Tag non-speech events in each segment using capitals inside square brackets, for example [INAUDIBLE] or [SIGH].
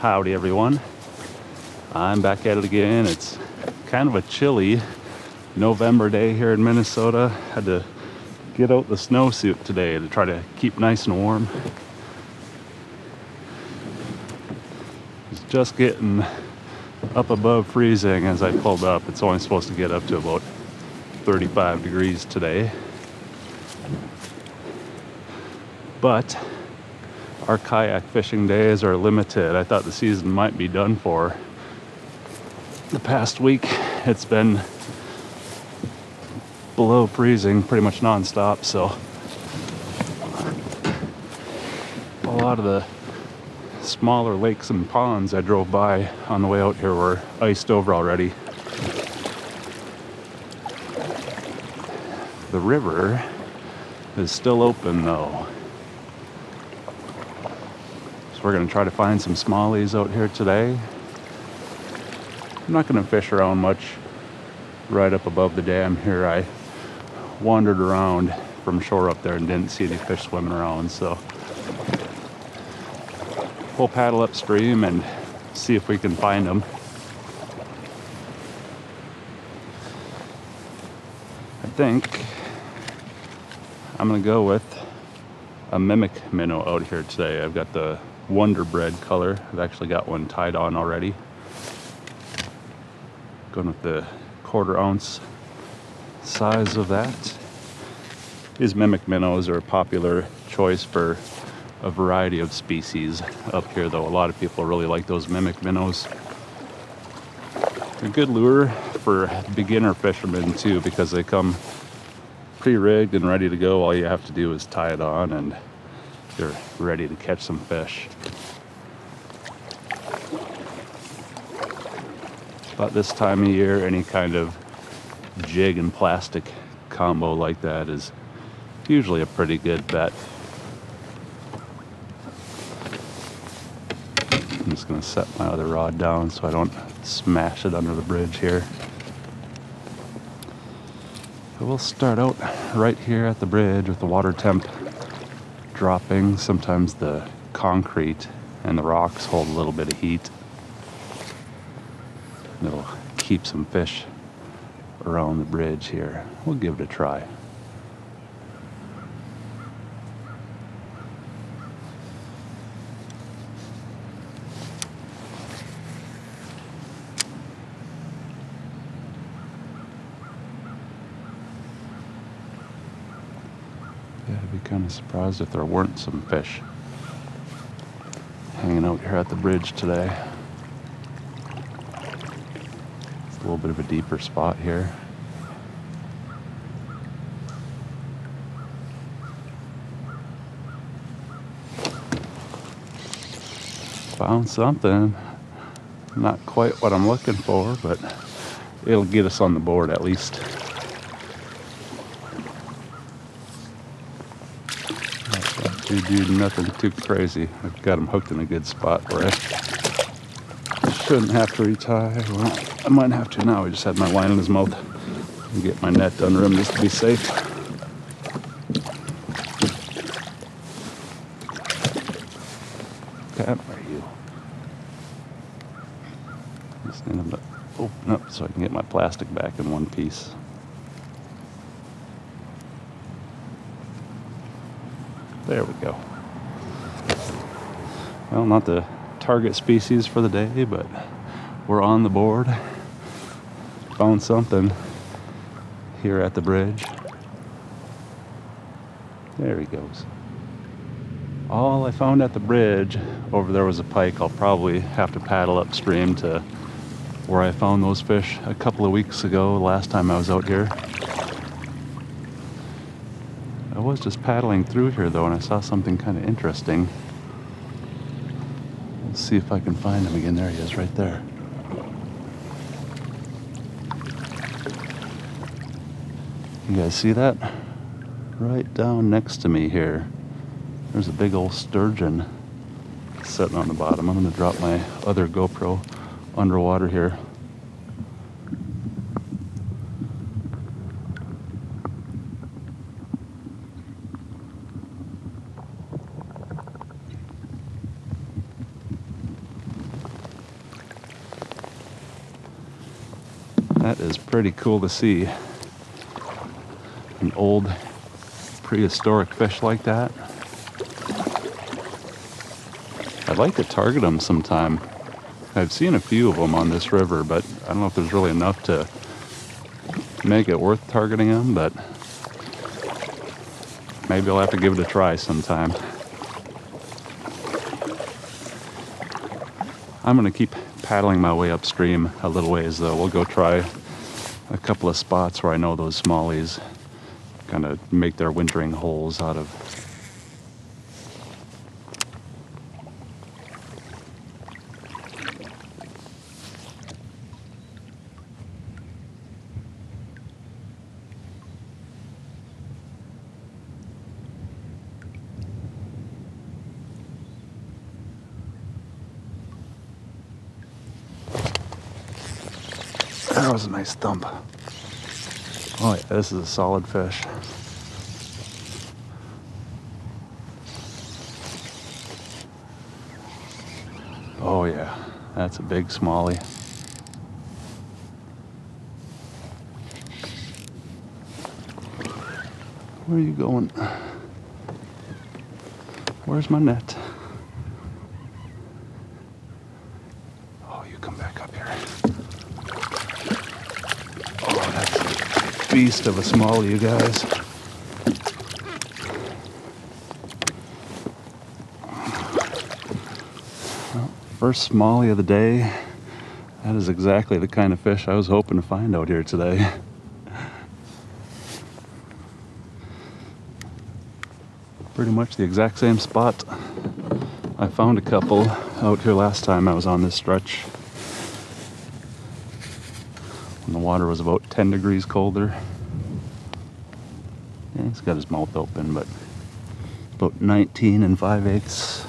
Howdy everyone. I'm back at it again. It's kind of a chilly November day here in Minnesota. Had to get out the snowsuit today to try to keep nice and warm. It's just getting up above freezing as I pulled up. It's only supposed to get up to about 35 degrees today. But our kayak fishing days are limited. I thought the season might be done for. The past week, it's been below freezing pretty much nonstop, so a lot of the smaller lakes and ponds I drove by on the way out here were iced over already. The river is still open though. We're gonna try to find some smallies out here today. I'm not gonna fish around much right up above the dam here. I wandered around from shore up there and didn't see any fish swimming around, so we'll paddle upstream and see if we can find them. I think I'm gonna go with a mimic minnow out here today. I've got the Wonder Bread color. I've actually got one tied on already. Going with the quarter ounce size of that. These mimic minnows are a popular choice for a variety of species up here though. A lot of people really like those mimic minnows. They're a good lure for beginner fishermen too because they come pre-rigged and ready to go. All you have to do is tie it on and you're ready to catch some fish. About this time of year, any kind of jig and plastic combo like that is usually a pretty good bet. I'm just going to set my other rod down so I don't smash it under the bridge here. We'll start out right here at the bridge with the water temp dropping. Sometimes the concrete and the rocks hold a little bit of heat. It'll keep some fish around the bridge here. We'll give it a try. Kind of surprised if there weren't some fish hanging out here at the bridge today. It's a little bit of a deeper spot here. Found something. Not quite what I'm looking for, but it'll get us on the board at least. We do nothing too crazy. I've got him hooked in a good spot where I shouldn't have to retie. Well, I might have to now. I just had my line in his mouth get my net under him just to be safe. Pat, where are you? Just need him to open up oh, so I can get my plastic back in one piece. There we go. Well, not the target species for the day, but we're on the board. Found something here at the bridge. There he goes. All I found at the bridge over there was a pike. I'll probably have to paddle upstream to where I found those fish a couple of weeks ago, last time I was out here was just paddling through here though and I saw something kind of interesting. Let's see if I can find him again. There he is right there. You guys see that? Right down next to me here. There's a big old sturgeon sitting on the bottom. I'm to drop my other GoPro underwater here. That is pretty cool to see. An old prehistoric fish like that. I'd like to target them sometime. I've seen a few of them on this river, but I don't know if there's really enough to make it worth targeting them, but maybe I'll have to give it a try sometime. I'm gonna keep paddling my way upstream a little ways though. We'll go try a couple of spots where I know those smallies kind of make their wintering holes out of nice thump. Oh yeah, this is a solid fish. Oh yeah, that's a big smallie. Where are you going? Where's my net? Oh, you come back up here. Oh, that's a beast of a small, you guys. First smallie of the day. That is exactly the kind of fish I was hoping to find out here today. Pretty much the exact same spot. I found a couple out here last time I was on this stretch. When the water was about 10 degrees colder. Yeah, he's got his mouth open, but about 19 and 5 eighths.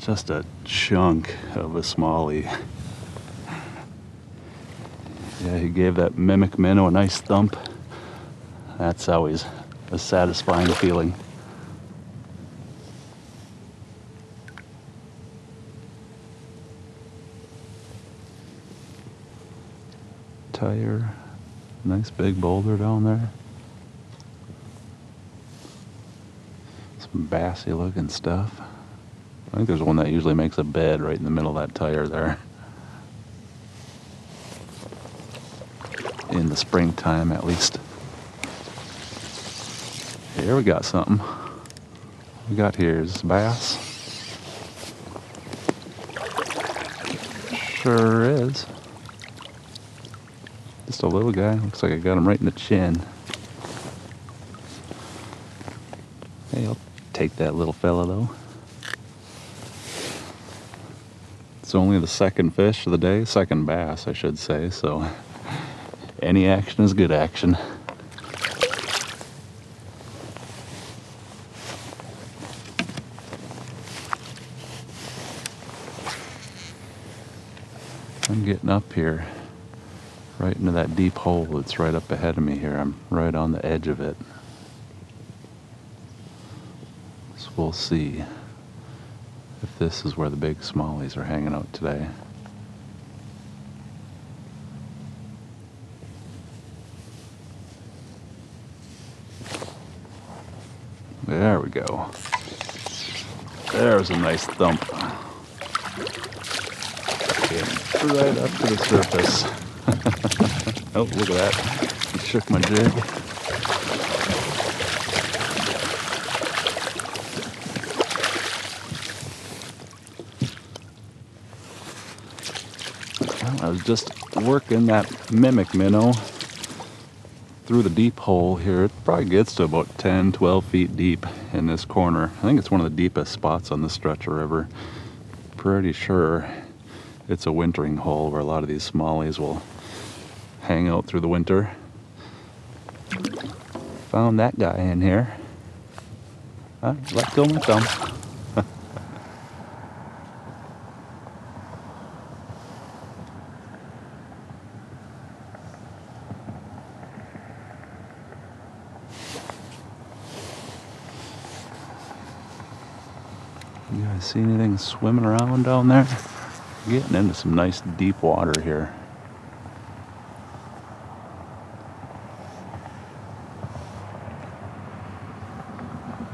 Just a chunk of a smallie. Yeah, he gave that mimic minnow a nice thump. That's always a satisfying feeling. Tire, nice big boulder down there. Some bassy looking stuff. I think there's one that usually makes a bed right in the middle of that tire there. In the springtime, at least. Here we got something. We got here is bass. Sure is. Just a little guy. Looks like I got him right in the chin. Hey, I'll take that little fella though. It's only the second fish of the day, second bass, I should say, so [LAUGHS] any action is good action. I'm getting up here right into that deep hole that's right up ahead of me here. I'm right on the edge of it. So we'll see if this is where the big smallies are hanging out today. There we go. There's a nice thump. Right up to the surface. Oh, look at that. He shook my jig. Well, I was just working that mimic minnow through the deep hole here. It probably gets to about 10, 12 feet deep in this corner. I think it's one of the deepest spots on the Stretcher River. Pretty sure it's a wintering hole where a lot of these smallies will hang out through the winter. Found that guy in here. Huh? Let go my thumb. [LAUGHS] You guys see anything swimming around down there? Getting into some nice deep water here.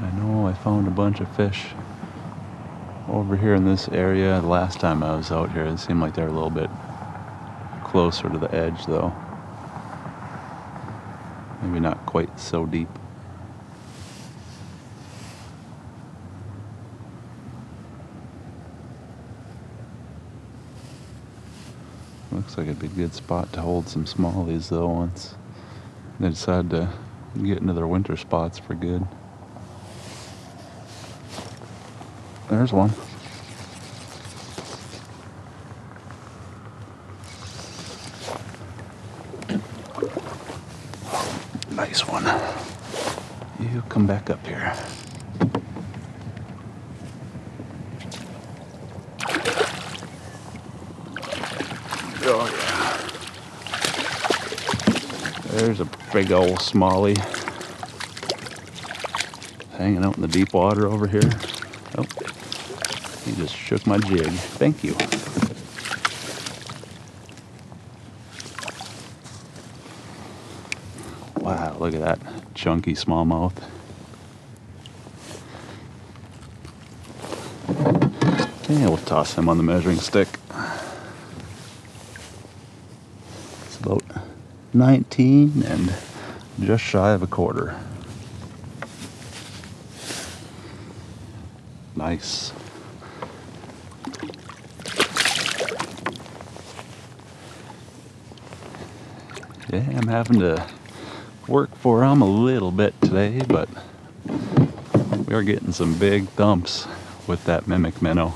I know I found a bunch of fish over here in this area. The last time I was out here, it seemed like they're a little bit closer to the edge though. Maybe not quite so deep. Looks like it'd be a good spot to hold some smallies though once they decide to get into their winter spots for good. There's one. Nice one. You come back up here. Oh yeah. There's a big old smallie hanging out in the deep water over here. Just shook my jig. Thank you. Wow, look at that chunky smallmouth. Yeah, we'll toss him on the measuring stick. It's about 19 and just shy of a quarter. Nice. I'm having to work for them a little bit today, but we are getting some big thumps with that mimic minnow.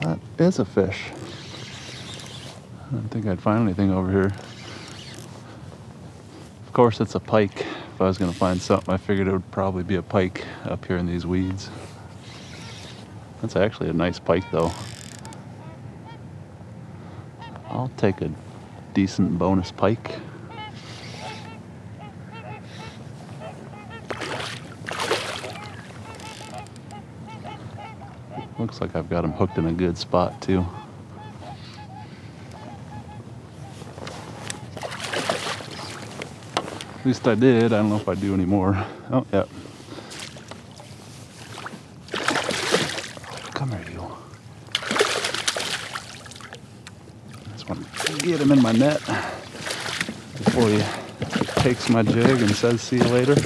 That is a fish. Think I'd find anything over here. Of course, it's a pike. If I was going to find something, I figured it would probably be a pike up here in these weeds. That's actually a nice pike, though. I'll take a decent bonus pike. Looks like I've got him hooked in a good spot, too. Least I did. I don't know if I do anymore. Oh, yeah. Come here, you. Just want to get him in my net before he takes my jig and says, see you later.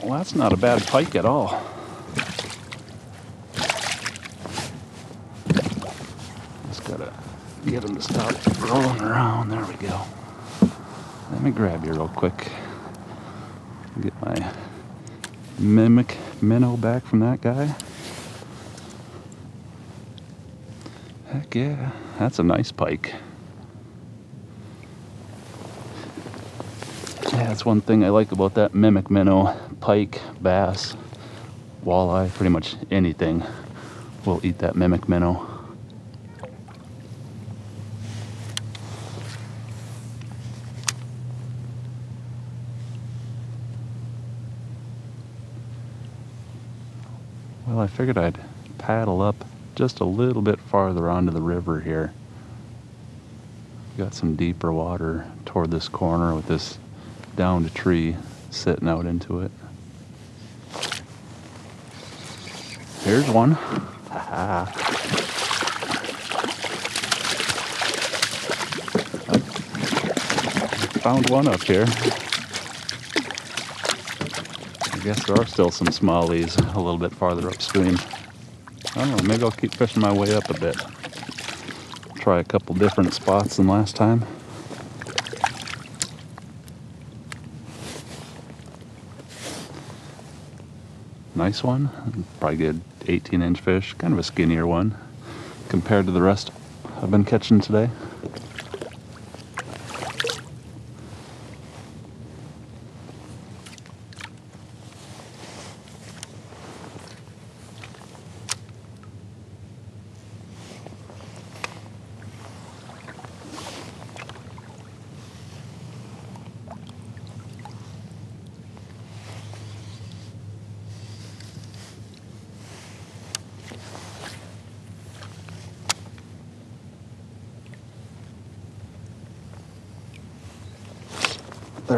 Well, that's not a bad pike at all. Just gotta get him to stop rolling around. There we go. Let me grab you real quick. Get my mimic minnow back from that guy. Heck yeah, that's a nice pike. Yeah, that's one thing I like about that mimic minnow. Pike, bass, walleye, pretty much anything will eat that mimic minnow. Figured I'd paddle up just a little bit farther onto the river here. Got some deeper water toward this corner with this downed tree sitting out into it. Here's one. [LAUGHS] Found one up here. Guess there are still some smallies a little bit farther upstream. I don't know, maybe I'll keep fishing my way up a bit. Try a couple different spots than last time. Nice one, probably good 18 inch fish, kind of a skinnier one compared to the rest I've been catching today.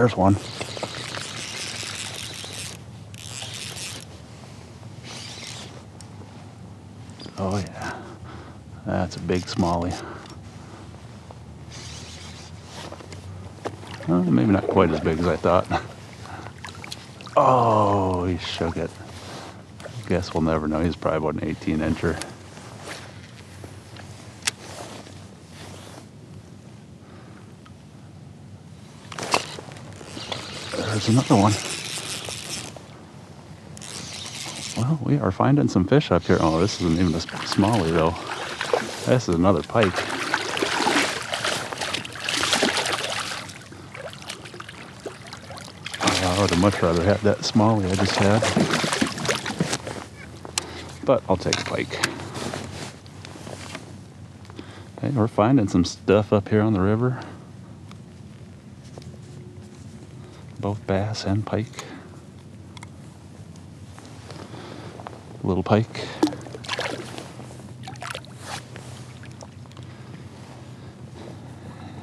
There's one. Oh yeah, that's a big smallie. Well, maybe not quite as big as I thought. Oh, he shook it. Guess we'll never know. He's probably about an 18 incher. There's another one. Well, we are finding some fish up here. Oh, this isn't even a smallie though. This is another pike. Oh, I would have much rather had that smallie I just had. But I'll take a pike. Hey, we're finding some stuff up here on the river. Both bass and pike. Little pike.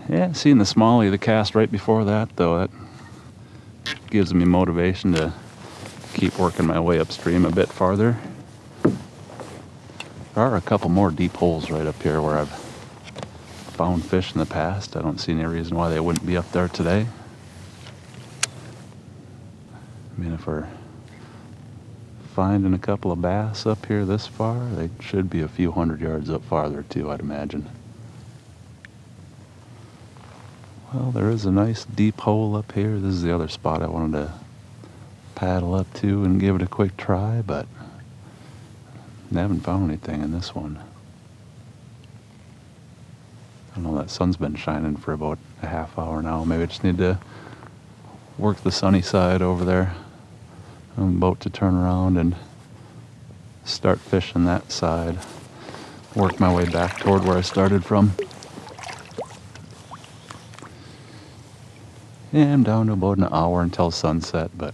Yeah, seeing the smallie, the cast right before that, though, that gives me motivation to keep working my way upstream a bit farther. There are a couple more deep holes right up here where I've found fish in the past. I don't see any reason why they wouldn't be up there today. We're finding a couple of bass up here this far, they should be a few hundred yards up farther too, I'd imagine. Well, there is a nice deep hole up here. This is the other spot I wanted to paddle up to and give it a quick try, but I haven't found anything in this one. I know, that sun's been shining for about a half hour now. Maybe I just need to work the sunny side over there. I'm about to turn around and start fishing that side. Work my way back toward where I started from. Yeah, I'm down to about an hour until sunset, but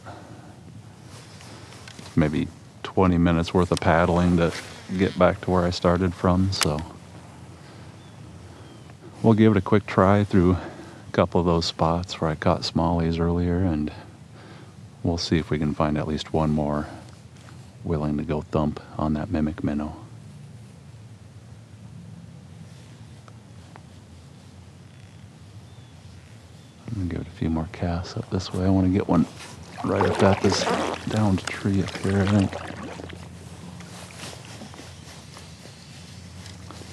maybe 20 minutes worth of paddling to get back to where I started from, so we'll give it a quick try through a couple of those spots where I caught smallies earlier, and we'll see if we can find at least one more willing to go thump on that mimic minnow. I'm gonna give it a few more casts up this way. I want to get one right up at this downed tree up here, I think.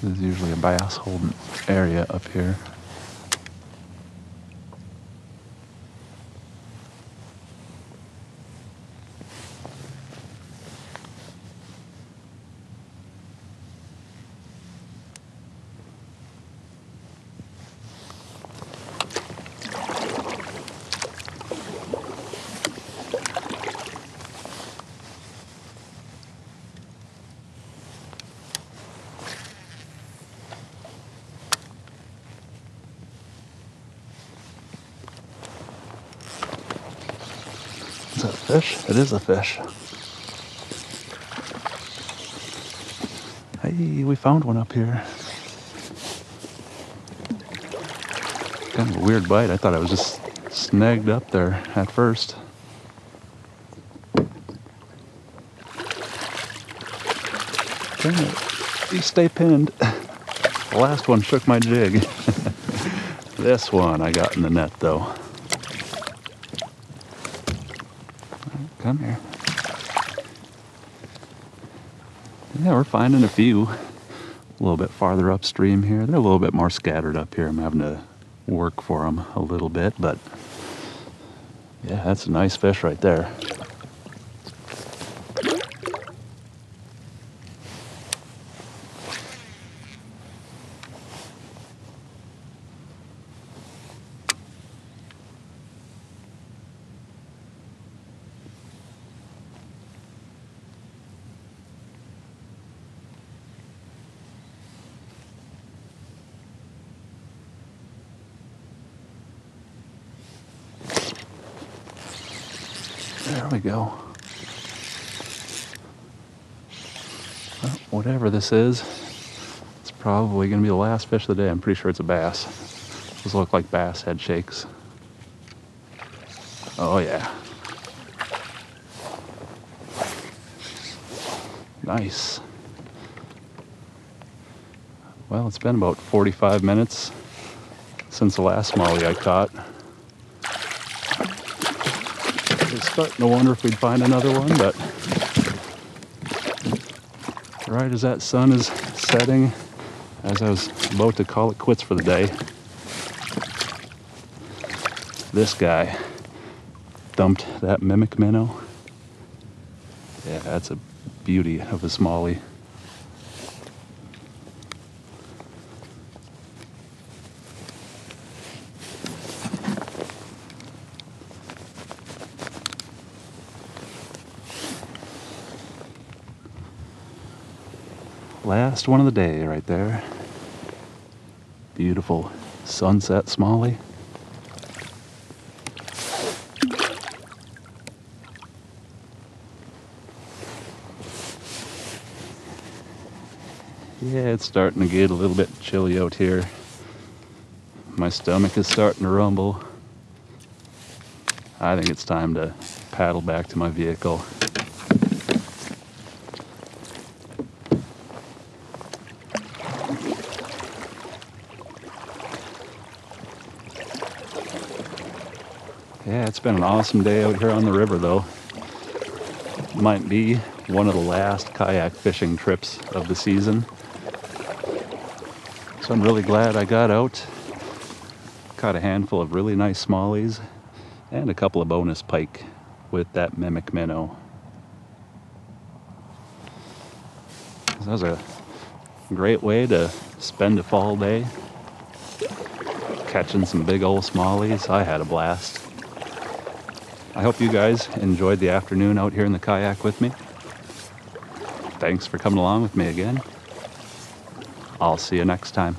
This is usually a bass holding area up here. Fish? It is a fish. Hey, we found one up here. Kind of a weird bite. I thought I was just snagged up there at first. Dang it. You stay pinned. The last one shook my jig. [LAUGHS] this one I got in the net though. Come here. Yeah, we're finding a few a little bit farther upstream here. They're a little bit more scattered up here. I'm having to work for them a little bit, but yeah, that's a nice fish right there. There we go. Well, whatever this is, it's probably going to be the last fish of the day. I'm pretty sure it's a bass. Those look like bass head shakes. Oh, yeah. Nice. Well, it's been about 45 minutes since the last smallie I caught. Starting to wonder if we'd find another one, but right as that sun is setting, as I was about to call it quits for the day, this guy dumped that mimic minnow. Yeah, that's a beauty of a smallie. Last one of the day right there. Beautiful sunset smallie. Yeah, it's starting to get a little bit chilly out here. My stomach is starting to rumble. I think it's time to paddle back to my vehicle. Yeah, it's been an awesome day out here on the river though. Might be one of the last kayak fishing trips of the season. So I'm really glad I got out. Caught a handful of really nice smallies and a couple of bonus pike with that mimic minnow. That was a great way to spend a fall day. Catching some big old smallies. I had a blast. I hope you guys enjoyed the afternoon out here in the kayak with me. Thanks for coming along with me again. I'll see you next time.